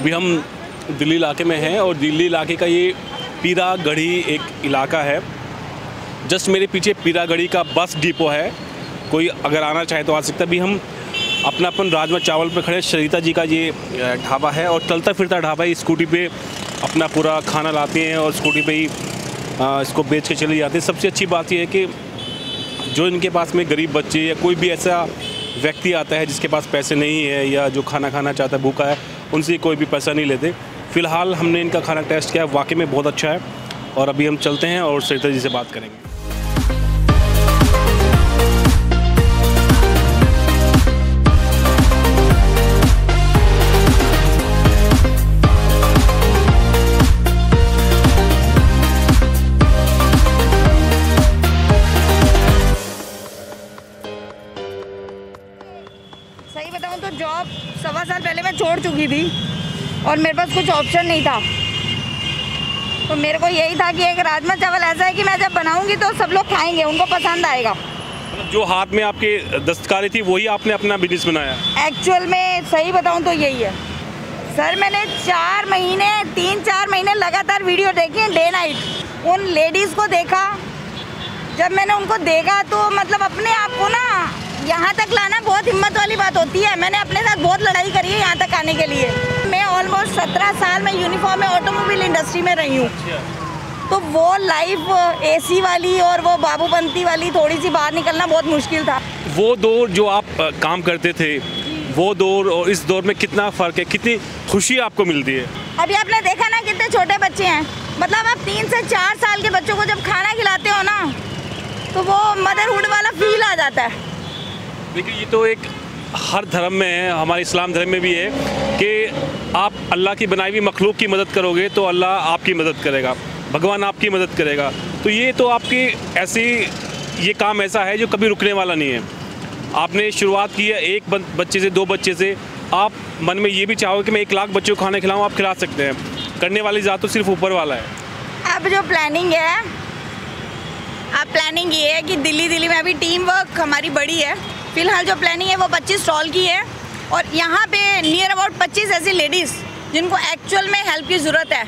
अभी हम दिल्ली इलाके में हैं और दिल्ली इलाके का ये पीरा गढ़ी एक इलाका है। जस्ट मेरे पीछे पीरा गढ़ी का बस डिपो है। कोई अगर आना चाहे तो आ सकता अभी हम अपना अपन राजमा चावल पे खड़े शरीता जी का ये ढाबा है और चलता फिरता ढाबा है। स्कूटी पे अपना पूरा खाना लाते हैं और स्कूटी पे ही इसको बेच के चले जाते हैं। सबसे अच्छी बात यह है कि जो इनके पास में गरीब बच्चे या कोई भी ऐसा व्यक्ति आता है जिसके पास पैसे नहीं है या जो खाना खाना चाहता है, भूखा है उनसे कोई भी पैसा नहीं लेते। फ़िलहाल हमने इनका खाना टेस्ट किया, वाकई में बहुत अच्छा है। और अभी हम चलते हैं और सरिता जी से बात करेंगे। तो जॉब सवा साल पहले मैं छोड़ चुकी थी और मेरे पास कुछ ऑप्शन नहीं था। तो मेरे को यही था कि एक राजमा चावल ऐसा है कि मैं जब बनाऊँगी तो सब लोग खाएँगे उनको पसंद आएगा। मतलब जो हाथ में आपके दस्तकारी थी वही आपने अपना बिज़नेस बनाया? एक्चुअल में सही बताऊँ तो यही है। सर मैंने चार महीने तीन चार महीने लगातार वीडियो देखे डे नाइट उन लेडीज़ को देखा। जब मैंने उनको देखा तो मतलब अपने यहाँ तक लाना बहुत हिम्मत वाली बात होती है। मैंने अपने साथ बहुत लड़ाई करी है यहाँ तक आने के लिए। मैं ऑलमोस्ट सत्रह साल में यूनिफॉर्म में ऑटोमोबाइल इंडस्ट्री में रही हूँ। तो वो लाइफ एसी वाली और वो बाबूबंती वाली थोड़ी सी बाहर निकलना बहुत मुश्किल था। वो दौर जो आप काम करते थे वो दौर और इस दौर में कितना फ़र्क है? कितनी खुशी आपको मिलती है? अभी आपने देखा ना कितने छोटे बच्चे हैं। मतलब आप तीन से चार साल के बच्चों को जब खाना खिलाते हो ना तो वो मदरहुड वाला फील आ जाता है। देखिए, ये तो एक हर धर्म में है, हमारे इस्लाम धर्म में भी है कि आप अल्लाह की बनाई हुई मखलूक की मदद करोगे तो अल्लाह आपकी मदद करेगा, भगवान आपकी मदद करेगा। तो ये तो आपकी ऐसी, ये काम ऐसा है जो कभी रुकने वाला नहीं है। आपने शुरुआत की है एक बच्चे से, दो बच्चे से। आप मन में ये भी चाहोगे कि मैं एक लाख बच्चों को खाना खिलाऊं, आप खिला सकते हैं। करने वाली ज़ात तो सिर्फ़ ऊपर वाला है। अब जो प्लानिंग है अब प्लानिंग ये है कि दिल्ली दिल्ली में अभी टीम वर्क हमारी बड़ी है। फ़िलहाल जो प्लानिंग है वो 25 स्टॉल की है और यहाँ पे नियर अबाउट 25 ऐसी लेडीज़ जिनको एक्चुअल में हेल्प की ज़रूरत है,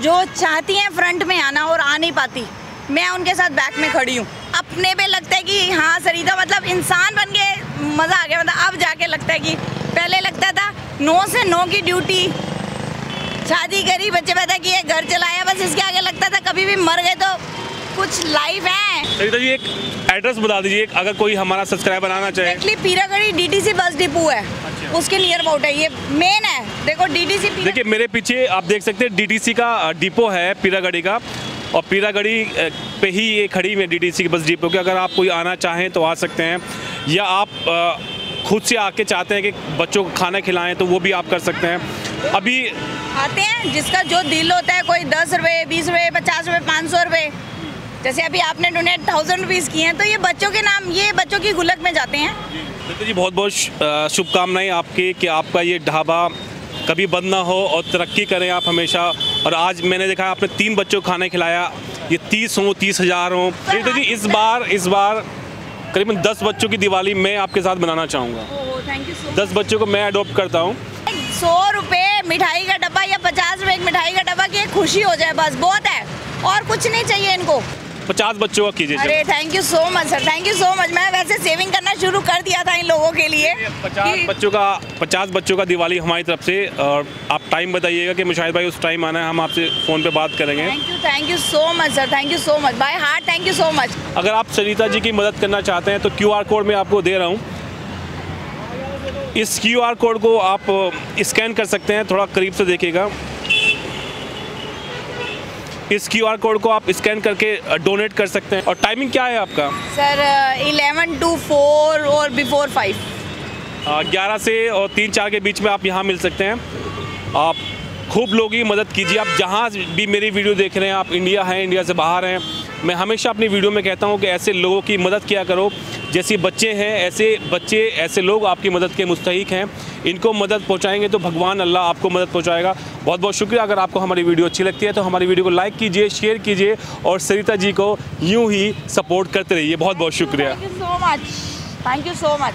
जो चाहती हैं फ्रंट में आना और आ नहीं पाती। मैं उनके साथ बैक में खड़ी हूँ। अपने पे लगता है कि हाँ सरिता मतलब इंसान बन के मज़ा आ गया मतलब अब जाके लगता है कि पहले लगता था नौ से नौ की ड्यूटी शादी करी, बच्चे पैदा किए, घर चलाया, बस इसके आगे लगता था कभी भी मर गए तो कुछ लाइव है। सरिता जी एक एड्रेस बता दीजिए अगर कोई हमारा सब्सक्राइबर आना चाहे। पीरागढ़ी डीटीसी बस डिपो है। अच्छा। उसके नियर अबाउट है। ये मेन है। देखो डीटीसी देखिए मेरे पीछे आप देख सकते हैं डीटीसी का डिपो है पीरागढ़ी का। और पीरागढ़ी पे ही ये खड़ी में डीटीसी की बस डिपो के। अगर आप कोई आना चाहें तो आ सकते हैं। या आप खुद से आके चाहते हैं कि बच्चों को खाना खिलाएँ तो वो भी आप कर सकते हैं। अभी आते हैं जिसका जो दिल होता है कोई दस रुपये बीस रुपये पचास रुपये पाँच सौ रुपये जैसे अभी आपने डोनेट थाउज़ेंड रुपीज़ किए हैं तो ये बच्चों के नाम ये बच्चों की गुलक में जाते हैं? दत्ता जी बहुत बहुत शुभकामनाएँ आपकी कि आपका ये ढाबा कभी बंद ना हो और तरक्की करें आप हमेशा। और आज मैंने देखा आपने तीन बच्चों को खाना खिलाया ये तीस हों तीस हज़ार हो। दत्ता जी इस बार इस बार करीबन दस बच्चों की दिवाली मैं आपके साथ बनाना चाहूँगा। दस बच्चों को मैं अडोप्ट करता हूँ। सौ रुपए मिठाई का डब्बा या पचास एक मिठाई का डब्बा की खुशी हो जाए बस बहुत है। और कुछ नहीं चाहिए इनको। पचास बच्चों का कीजिए अरे thank you so much sir thank you so much मैं वैसे सेविंग करना शुरू कर दिया था इन लोगों के लिए पचास बच्चों का पचास बच्चों का दिवाली हमारी तरफ़ से और आप टाइम बताइएगा कि मुशाहिद भाई उस टाइम आना है हम आपसे फ़ोन पे बात करेंगे। Thank you thank you so much sir thank you so much by heart thank you so much अगर आप सरिता जी की मदद करना चाहते हैं तो क्यू आर कोड मैं आपको दे रहा हूँ। इस क्यू आर कोड को आप स्कैन कर सकते हैं थोड़ा करीब से देखिएगा। इस क्यू आर कोड को आप स्कैन करके डोनेट कर सकते हैं। और टाइमिंग क्या है आपका? सर इलेवन टू फोर और बिफोर फाइव। ग्यारह से और तीन चार के बीच में आप यहाँ मिल सकते हैं। आप खूब लोगों की मदद कीजिए। आप जहाँ भी मेरी वीडियो देख रहे हैं आप इंडिया हैं इंडिया से बाहर हैं मैं हमेशा अपनी वीडियो में कहता हूँ कि ऐसे लोगों की मदद किया करो। जैसे बच्चे हैं, ऐसे बच्चे, ऐसे लोग आपकी मदद के मुस्तक हैं। इनको मदद पहुँचाएँगे तो भगवान अल्लाह आपको मदद पहुँचाएगा। बहुत बहुत शुक्रिया। अगर आपको हमारी वीडियो अच्छी लगती है तो हमारी वीडियो को लाइक कीजिए, शेयर कीजिए और सरिता जी को यूँ ही सपोर्ट करते रहिए। बहुत बहुत शुक्रिया। Thank you so much thank you so much